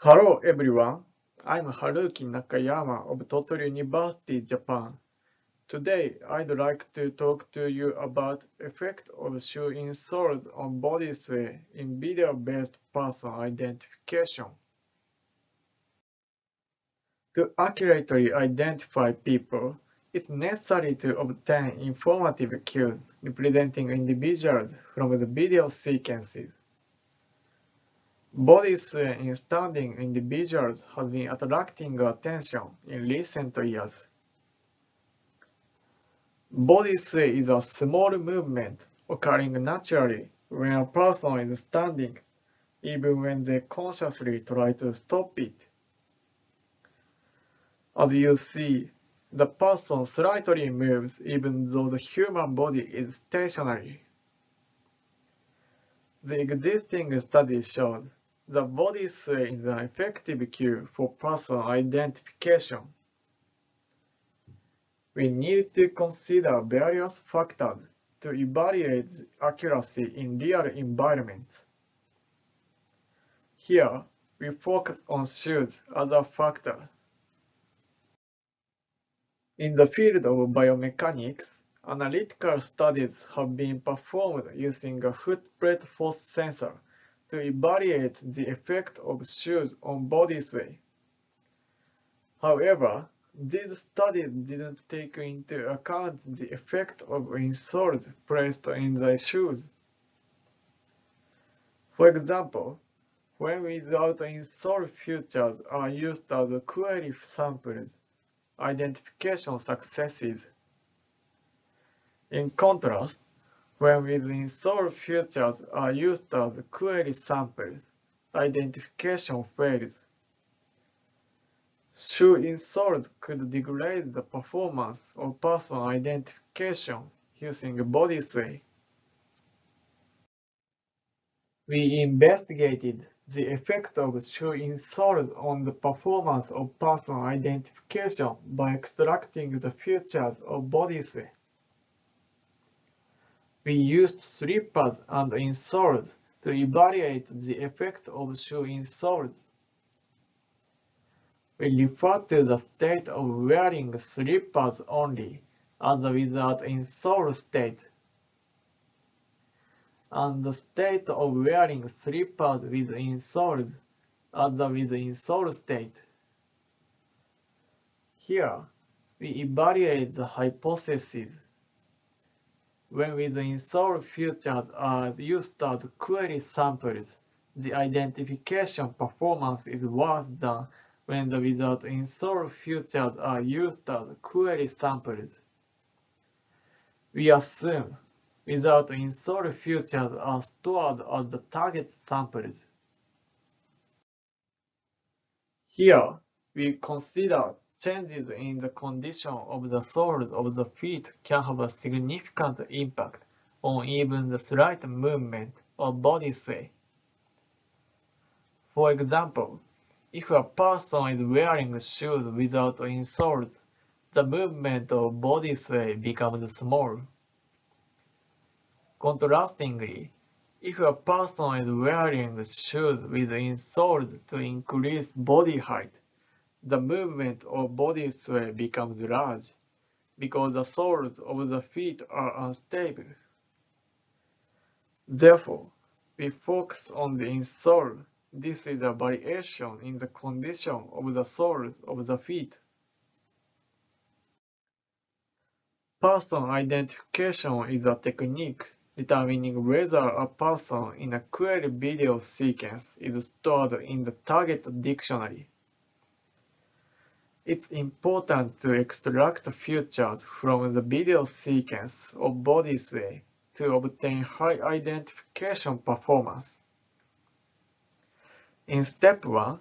Hello everyone, I'm Haruki Nakayama of Tottori University, Japan. Today, I'd like to talk to you about effect of shoe insoles on body sway in video-based person identification. To accurately identify people, it's necessary to obtain informative cues representing individuals from the video sequences. Body sway uh, in standing individuals has been attracting attention in recent years. Body sway uh, is a small movement occurring naturally when a person is standing, even when they consciously try to stop it. As you see, the person slightly moves even though the human body is stationary. The existing study showed that body sway uh, is an effective cue for person identification. We need to consider various factors to evaluate accuracy in real environments. Here, we focus on shoes as a factor. In the field of biomechanics, analytical studies have been performed using a footplate force sensor to evaluate the effect of shoes on body sway. However, these studies didn't take into account the effect of insoles placed in the shoes. For example, when without insole features are used as query samples, identification successes. In contrast, when with insole features are used as query samples, identification fails. Shoe insoles could degrade the performance of person identification using body sway. We investigated the effect of shoe insoles on the performance of person identification by extracting the features of body sway. We used slippers and insoles to evaluate the effect of shoe insoles. We refer to the state of wearing slippers only as the without insole state, and the state of wearing slippers with insoles as the with insole state. Here, we evaluate the hypothesis. When with insole features are used as query samples, the identification performance is worse than when the without insole features are used as query samples. We assume without insole features are stored as the target samples. Here, we consider changes in the condition of the soles of the feet can have a significant impact on even the slight movement of body sway. For example, if a person is wearing shoes without insoles, the movement of body sway becomes small. Contrastingly, if a person is wearing shoes with insoles to increase body height, the movement of body sway uh, becomes large because the soles of the feet are unstable. Therefore, we focus on the insole. This is a variation in the condition of the soles of the feet. Person identification is a technique determining whether a person in a query video sequence is stored in the target dictionary. It's important to extract features from the video sequence of body sway to obtain high identification performance. In step 1,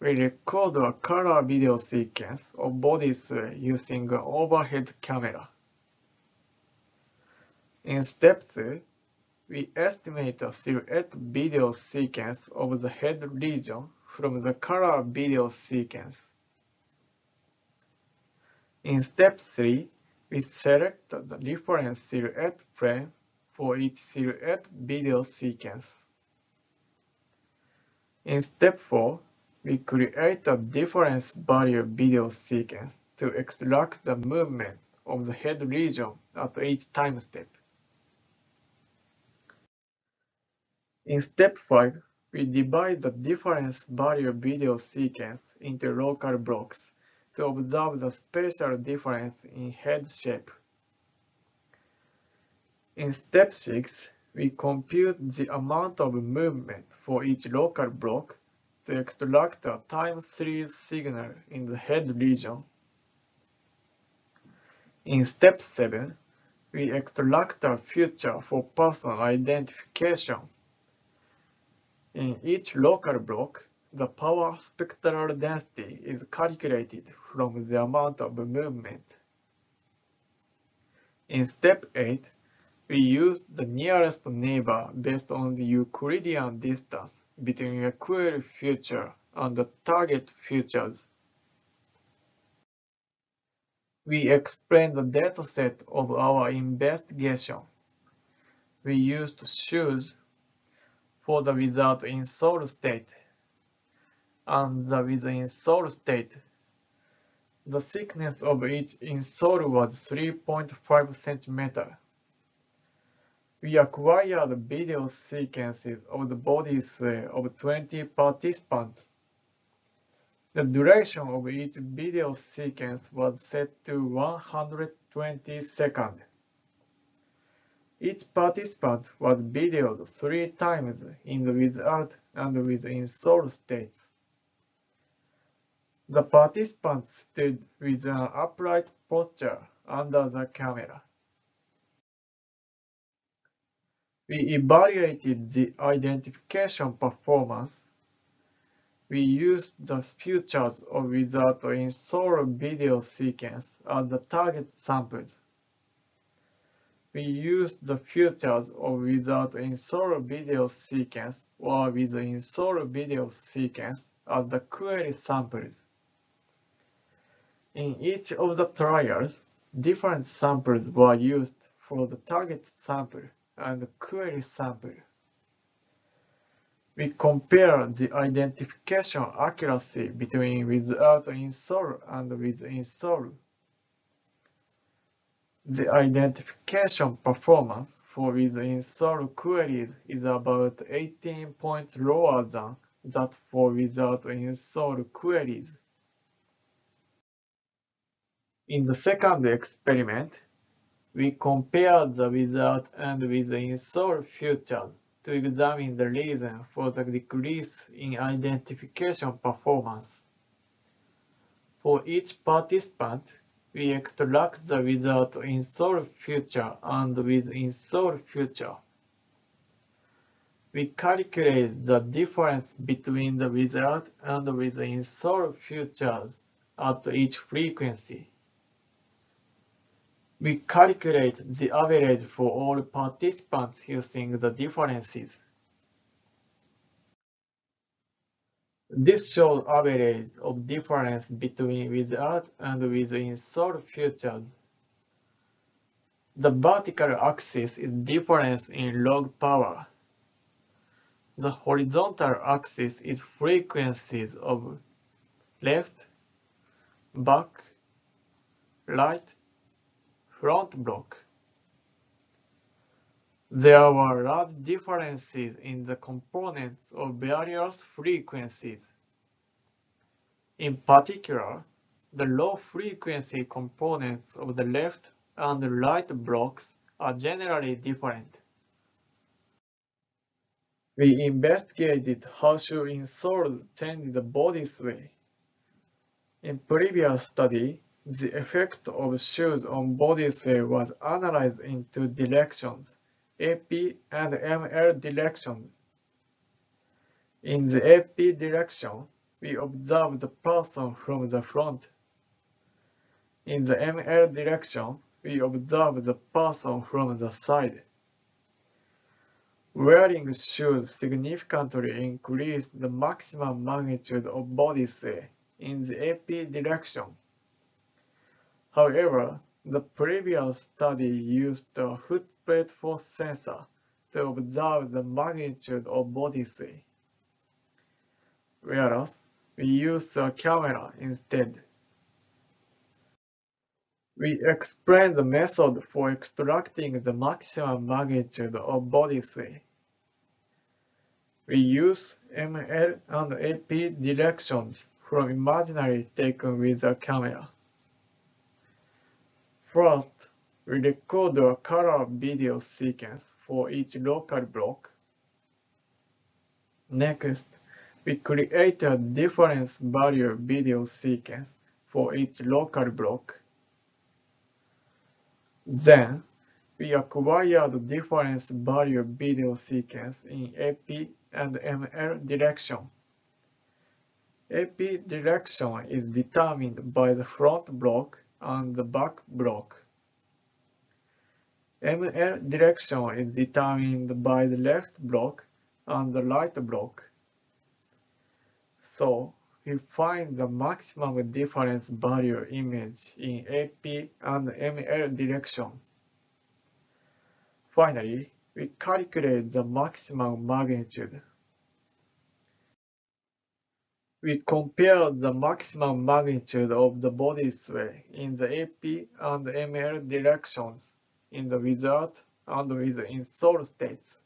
we record a color video sequence of body sway using an overhead camera. In step 2, we estimate a silhouette video sequence of the head region from the color video sequence. In step 3, we select the reference silhouette frame for each silhouette video sequence. In step 4, we create a difference value video sequence to extract the movement of the head region at each time step. In step 5, we divide the difference value video sequence into local blocks to observe the spatial difference in head shape. In step 6, we compute the amount of movement for each local block to extract a time series signal in the head region. In step 7, we extract a feature for person identification in each local block, the power spectral density is calculated from the amount of movement. In step 8, we use the nearest neighbor based on the Euclidean distance between a query feature and the target features. We explain the dataset of our investigation. We used shoes for the without insole state and the with insole state. The thickness of each insole was 3.5 cm. We acquired video sequences of the body sway uh, of 20 participants. The duration of each video sequence was set to 120 seconds. Each participant was videoed three times in the without and with insole states. The participants stood with an upright posture under the camera. We evaluated the identification performance. We used the features of without insole video sequence as the target samples we used the features of without insole video sequence or with insole video sequence as the query samples. In each of the trials, different samples were used for the target sample and query sample. We compare the identification accuracy between without insole and with insole the identification performance for with insole queries is about 18 points lower than that for without insole queries. In the second experiment, we compared the without and with the insole features to examine the reason for the decrease in identification performance. For each participant, we extract the without insole feature and with insole feature. We calculate the difference between the without and with insole features at each frequency. We calculate the average for all participants using the differences. This shows average of difference between without and with installed features. The vertical axis is difference in log power. The horizontal axis is frequencies of left, back, right, front block. There were large differences in the components of various frequencies. In particular, the low-frequency components of the left and right blocks are generally different. We investigated how shoe insoles change the body sway. In previous study, the effect of shoes on body sway was analyzed in two directions. AP and ML directions. In the AP direction, we observe the person from the front. In the ML direction, we observe the person from the side. Wearing shoes significantly increase the maximum magnitude of body sway in the AP direction. However, the previous study used a foot plate force sensor to observe the magnitude of body sway. Whereas we use a camera instead. We explain the method for extracting the maximum magnitude of body sway. We use ML and AP directions from imaginary taken with a camera. First, we record a color video sequence for each local block. Next, we create a difference value video sequence for each local block. Then, we acquire the difference value video sequence in AP and ML direction. AP direction is determined by the front block and the back block. ML direction is determined by the left block and the right block. So, we find the maximum difference value image in AP and ML directions. Finally, we calculate the maximum magnitude. We compare the maximum magnitude of the body sway uh, in the AP and ML directions in the without and with in solid states.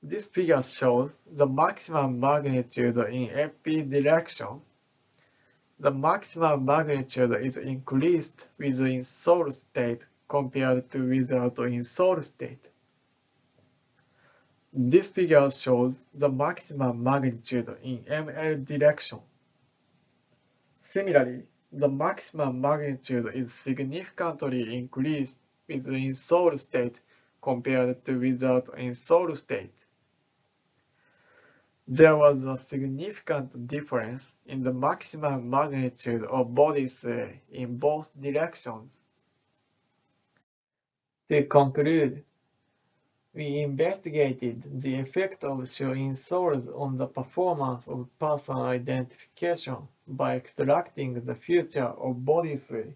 This figure shows the maximum magnitude in AP direction. The maximum magnitude is increased with in solid state compared to without in solid state. This figure shows the maximum magnitude in ML direction. Similarly, the maximum magnitude is significantly increased with in solid state compared to without in solid state. There was a significant difference in the maximum magnitude of body sway uh, in both directions. To conclude, we investigated the effect of shoe insoles on the performance of person identification by extracting the feature of body sway.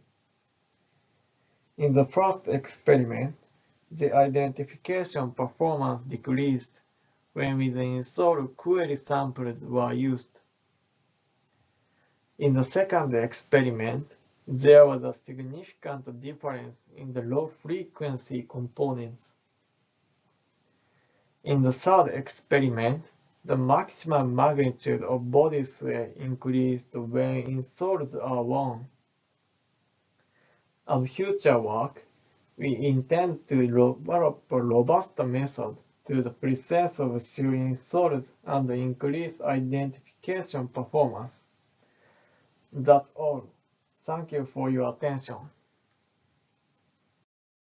In the first experiment, the identification performance decreased when with installed query samples were used. In the second experiment, there was a significant difference in the low frequency components. In the third experiment, the maximum magnitude of body sway increased when insoles are worn. As future work, we intend to develop a robust method to the process of shoe insoles and increase identification performance. That's all. Thank you for your attention.